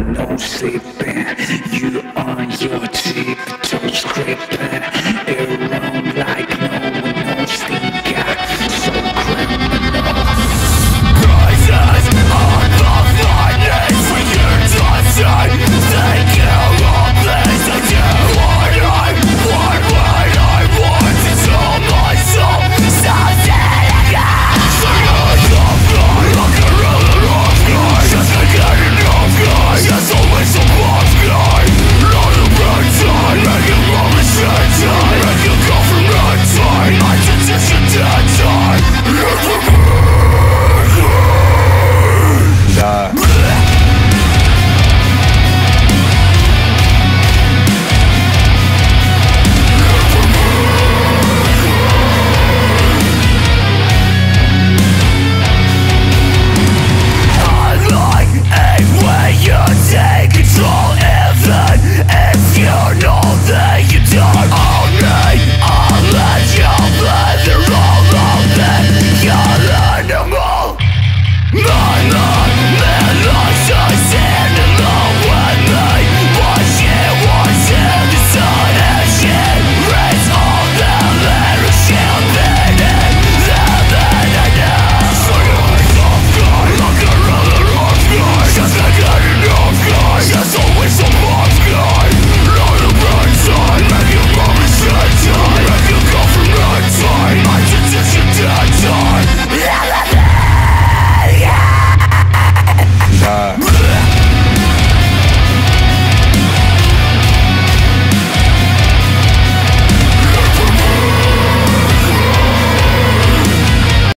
no sleeping. You on your tiptoes creeping.